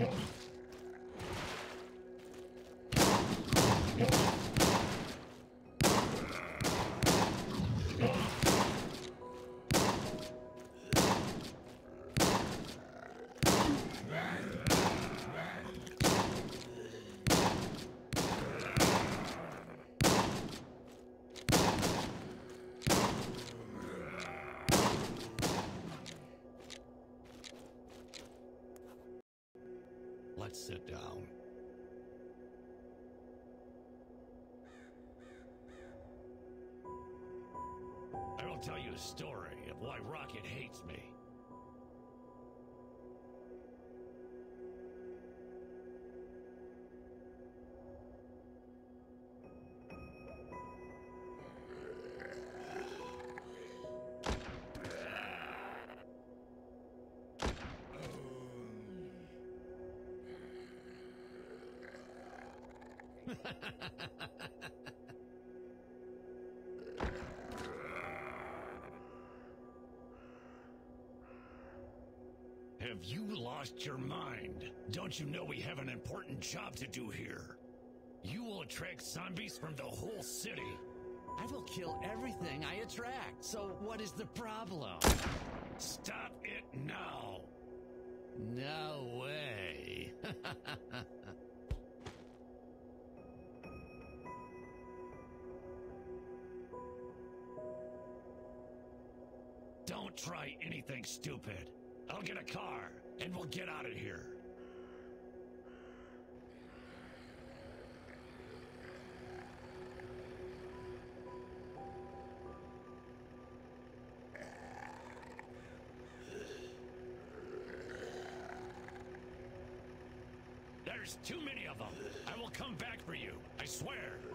Let's sit down. I will tell you a story of why Rocket hates me. Have you lost your mind? Don't you know we have an important job to do here? You will attract zombies from the whole city. I will kill everything I attract. So what is the problem? Stop it now! No way. Don't try anything stupid. I'll get a car, and we'll get out of here. There's too many of them. I will come back for you. I swear.